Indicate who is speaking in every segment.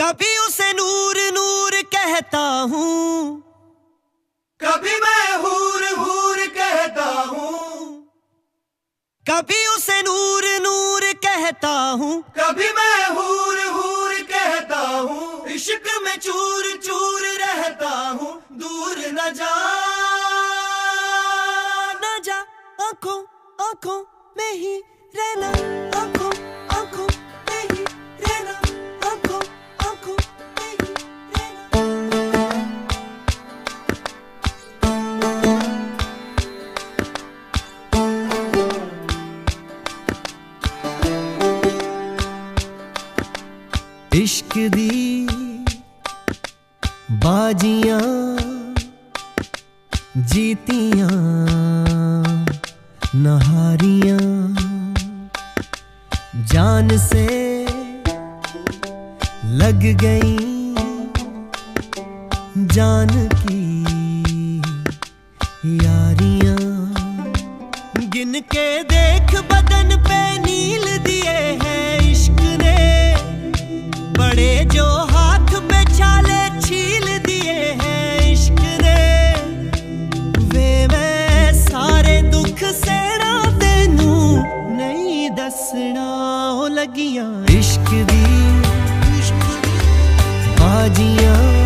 Speaker 1: कभी उसे नूर नूर कहता हूँ।
Speaker 2: कभी मैं हूर हूर कहता हूँ।
Speaker 1: कभी उसे नूर नूर कहता हूँ।
Speaker 2: कभी मैं हूर हूर कहता हूँ। इश्क में चूर चूर रहता हूँ। दूर न जा।
Speaker 1: न जा। आँखों आँखों में ही रहना। नहारिया जान से लग गई जान की यारियाँ गिन के दे
Speaker 2: ਹੱਸਣਾ ਲੱਗੀਆਂ ਇਸ਼ਕ ਦੀ ਬਾਜੀਆਂ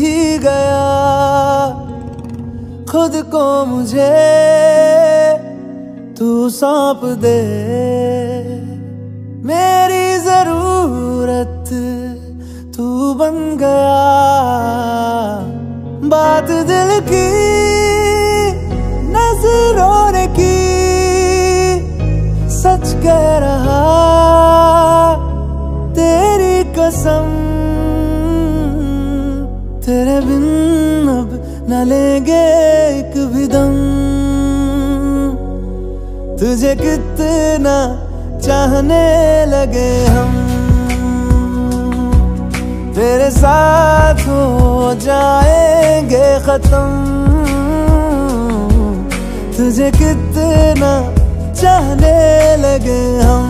Speaker 3: ही गया।
Speaker 2: खुद को मुझे तू सौंप दे। मेरी ज़रूरत तू बन गया। बात दिल की, नज़रों ने की। सच कह रहा, तेरी कसम बिन अब न लेंगे एक भी दम तुझे कितना चाहने लगे हम तेरे साथ हो जाएँगे खत्म तुझे कितना चाहने लगे हम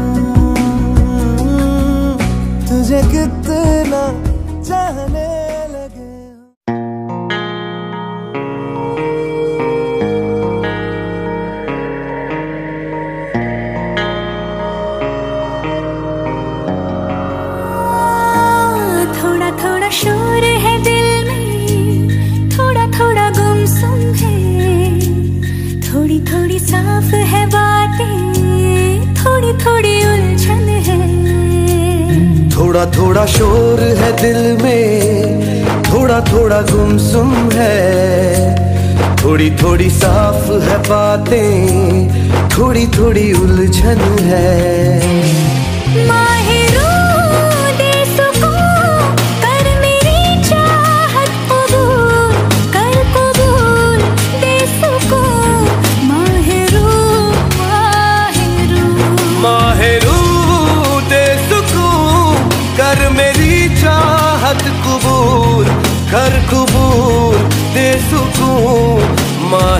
Speaker 4: थोड़ा शोर है दिल में, थोड़ा थोड़ा गुमसुम है। थोड़ी थोड़ी साफ़ है बातें, थोड़ी थोड़ी उलझन है।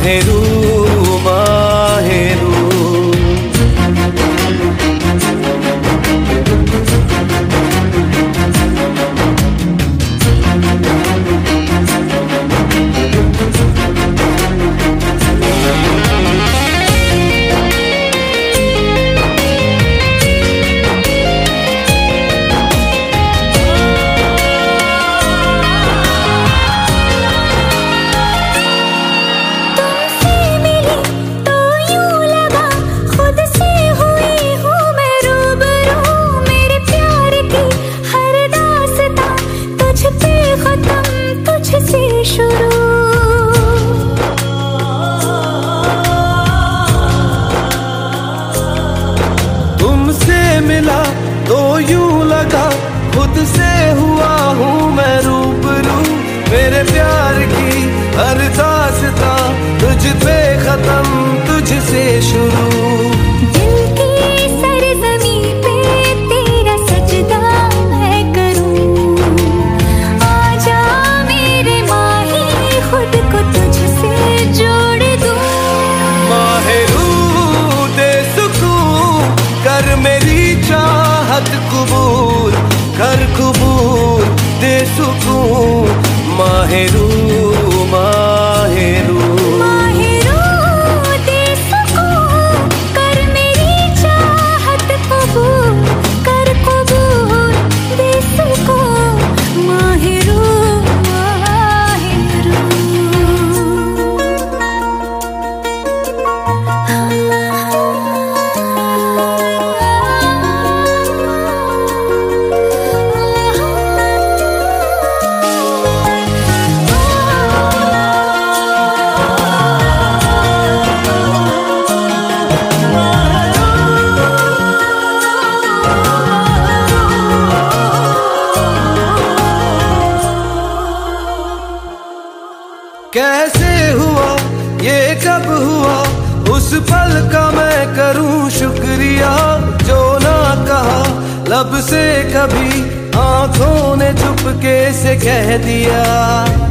Speaker 4: हेरू
Speaker 2: पल का मैं करूँ शुक्रिया, जो ना कहा, लब से कभी आँखों ने चुपके से कह दिया।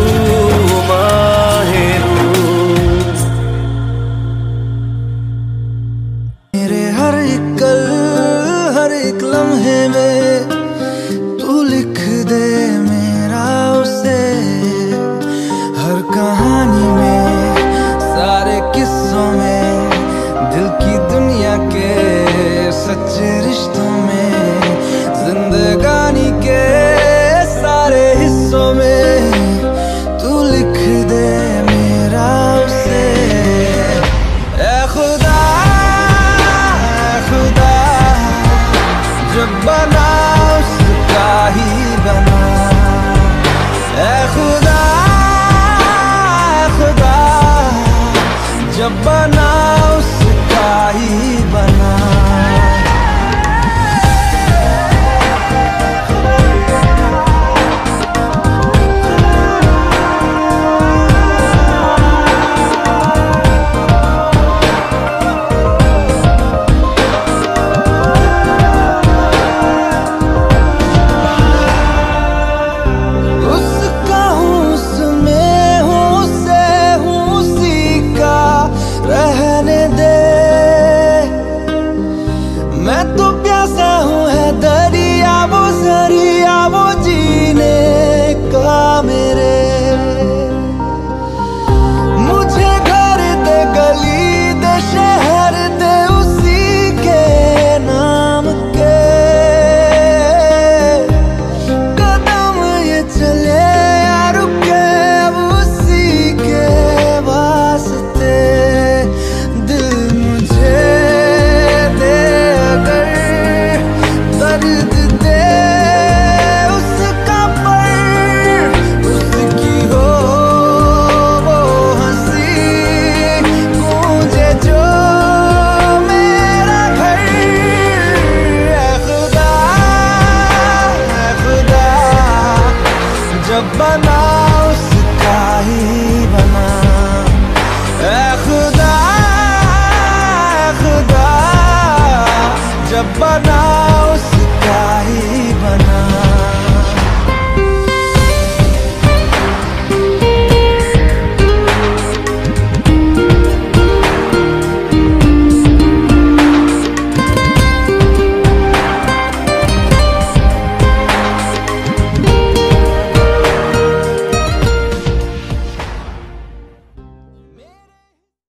Speaker 5: prometo But.